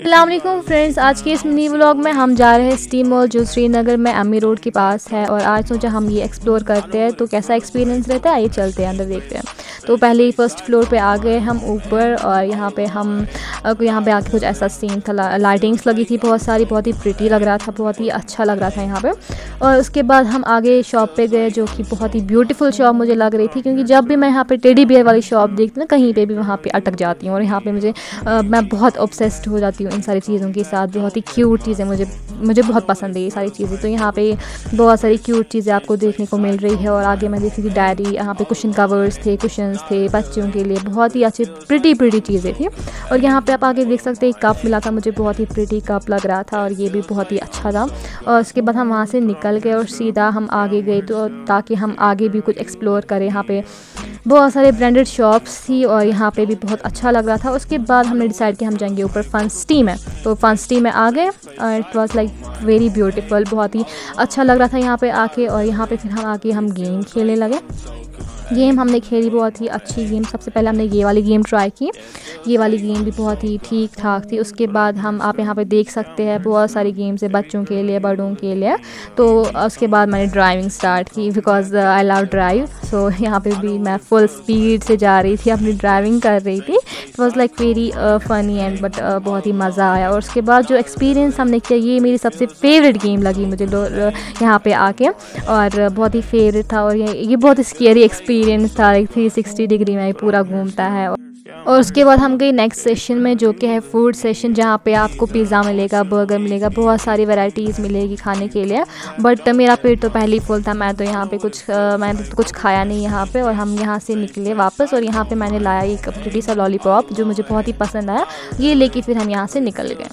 अल्लाम friends, आज के इस मिनी व्लॉग में हम जा रहे हैं स्टीम मॉल जो श्रीनगर में अमी रोड के पास है और आज सोचा हम ये एक्सप्लोर करते हैं। तो कैसा एक्सपीरियंस रहता है? आइए चलते हैं, अंदर देखते हैं। तो पहले ही फ़र्स्ट फ्लोर पे आ गए हम ऊपर और यहाँ पे हम यहाँ पे आके कुछ ऐसा सीन था लाइटिंग्स लगी थी बहुत सारी बहुत ही प्रिटी लग रहा था बहुत ही अच्छा लग रहा था यहाँ पे। और उसके बाद हम आगे शॉप पे गए जो कि बहुत ही ब्यूटीफुल शॉप मुझे लग रही थी क्योंकि जब भी मैं यहाँ पे टेडी बियर वाली शॉप देखती ना कहीं पर भी वहाँ पर अटक जाती हूँ और यहाँ पर मुझे आ, मैं बहुत ऑब्सेस्ड हो जाती हूँ इन सारी चीज़ों के साथ बहुत ही क्यूट चीज़ें मुझे मुझे बहुत पसंद है ये सारी चीज़ें। तो यहाँ पे बहुत सारी क्यूट चीज़ें आपको देखने को मिल रही है और आगे मैं देखी थी डायरी यहाँ पे कुशन कवर्स थे कुशंस थे, बच्चों के लिए बहुत ही अच्छी प्रिटी प्रिटी चीज़ें थी। और यहाँ पे आप आगे देख सकते हैं कप मिला था, मुझे बहुत ही प्रिटी कप लग रहा था और ये भी बहुत ही अच्छा था। और उसके बाद हम वहाँ से निकल गए और सीधा हम आगे गए तो ताकि हम आगे भी कुछ एक्सप्लोर करें यहाँ पे। बहुत सारे ब्रांडेड शॉप्स थी और यहाँ पे भी बहुत अच्छा लग रहा था। उसके बाद हमने डिसाइड किया हम जाएँगे ऊपर फन स्टी में। तो फन स्टी में आ गए और it was like very beautiful बहुत ही अच्छा लग रहा था यहाँ पे आके और यहाँ पे फिर हम आके हम गेम खेलने लगे। गेम हमने खेली बहुत ही अच्छी गेम। सबसे पहले हमने ये वाली गेम ट्राई की। ये वाली गेम भी बहुत ही ठीक ठाक थी। उसके बाद हम, आप यहाँ पर देख सकते हैं बहुत सारी गेम्स है बच्चों के लिए, बड़ों के लिए। तो उसके बाद मैंने ड्राइविंग स्टार्ट की because I love drive so यहाँ पर भी मैं फुल स्पीड से जा रही थी, अपनी ड्राइविंग कर रही थी। Was like very funny and but बहुत ही मज़ा आया। और उसके बाद जो एक्सपीरियंस हमने किया, ये मेरी सबसे फेवरेट गेम लगी मुझे यहाँ पे आके। और बहुत ही फेवरेट था और ये ये बहुत स्केरी एक्सपीरियंस था। लाइक थ्री सिक्सटी डिग्री में पूरा घूमता है। और उसके बाद हम गए नेक्स्ट सेशन में जो कि है फ़ूड सेशन जहाँ पे आपको पिज़्ज़ा मिलेगा बर्गर मिलेगा बहुत सारी वैरायटीज़ मिलेगी खाने के लिए। बट मेरा पेट तो पहले ही फुल था मैं तो यहाँ पे कुछ आ, मैंने तो कुछ खाया नहीं यहाँ पे और हम यहाँ से निकले वापस और यहाँ पे मैंने लाया एक प्रिटी सा लॉलीपॉप जो मुझे बहुत ही पसंद आया। ये लेके फिर हम यहाँ से निकल गए।